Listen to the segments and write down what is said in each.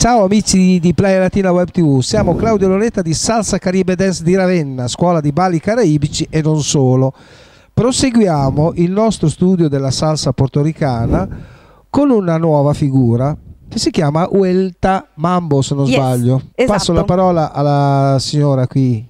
Ciao amici di, di Playa Latina Web TV, siamo Claudio Loretta di Salsa Caribe Dance di Ravenna, scuola di balli caraibici e non solo. Proseguiamo il nostro studio della salsa portoricana con una nuova figura che si chiama Uelta Mambo se non Yes, sbaglio. esatto. Passo la parola alla signora qui,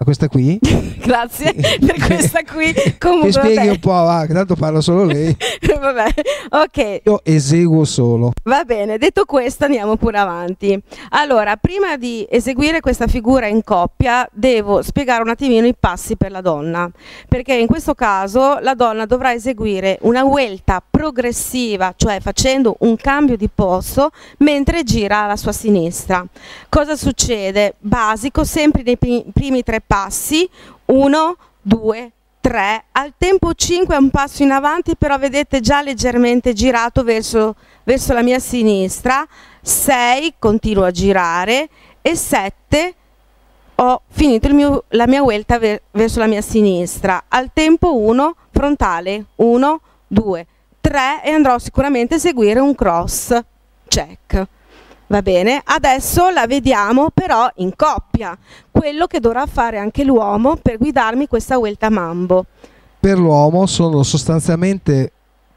a questa qui, Grazie per questa qui. Comunque, che spieghi vabbè. un po', va, che tanto parla solo lei. vabbè. Ok, Io eseguo solo. va bene. Detto questo, andiamo pure avanti. Allora, prima di eseguire questa figura in coppia, devo spiegare un attimino i passi per la donna. Perché in questo caso la donna dovrà eseguire una vuelta progressiva, cioè facendo un cambio di posto mentre gira alla sua sinistra. Cosa succede? Basico, sempre nei pri- primi tre passi. Uno, due, 3, al tempo 5 è un passo in avanti, però vedete già leggermente girato verso, verso la mia sinistra, 6 continuo a girare. E 7 ho finito mio- la mia vuelta ver- verso la mia sinistra, al tempo 1 frontale, 1, 2, 3 e andrò sicuramente a eseguire un cross check. Va bene, adesso la vediamo però in coppia, quello che dovrà fare anche l'uomo per guidarmi questa vuelta mambo. Per l'uomo sono sostanzialmente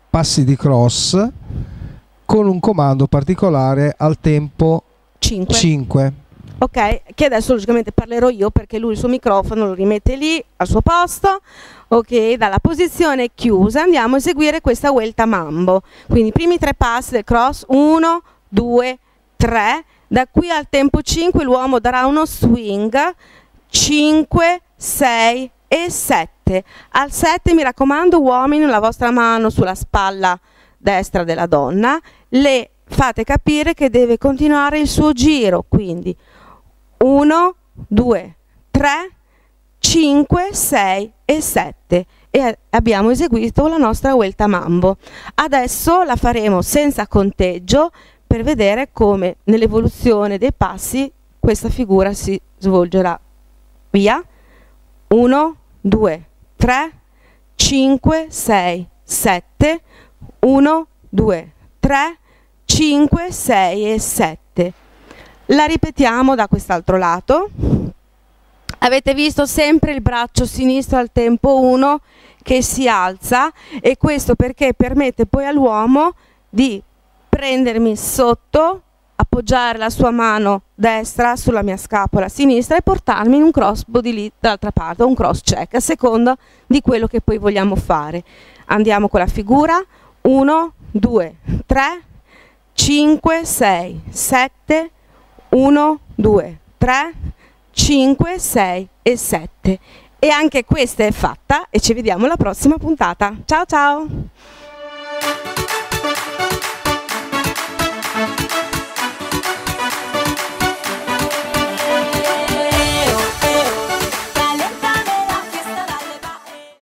passi di cross con un comando particolare al tempo 5. 5. Ok, che adesso logicamente parlerò io perché lui il suo microfono lo rimette lì al suo posto. Ok, dalla posizione chiusa andiamo a eseguire questa vuelta mambo. Quindi i primi tre passi del cross, 1, 2, 3. Da qui al tempo 5 l'uomo darà uno swing, 5, 6 e 7. Al 7 mi raccomando uomini la vostra mano sulla spalla destra della donna, le fate capire che deve continuare il suo giro, quindi 1, 2, 3, 5, 6 e 7 e abbiamo eseguito la nostra vuelta mambo. Adesso la faremo senza conteggio per vedere come nell'evoluzione dei passi questa figura si svolgerà. Via. 1, 2, 3, 5, 6, 7, 1, 2, 3, 5, 6 e 7. La ripetiamo da quest'altro lato. Avete visto sempre il braccio sinistro al tempo 1 che si alza e questo perché permette poi all'uomo di prendermi sotto, appoggiare la sua mano destra sulla mia scapola sinistra e portarmi in un cross body lì dall'altra parte, un cross check, a seconda di quello che poi vogliamo fare. Andiamo con la figura 1, 2, 3, 5, 6, 7, 1, 2, 3, 5, 6 e 7. E anche questa è fatta e ci vediamo alla prossima puntata. Ciao ciao!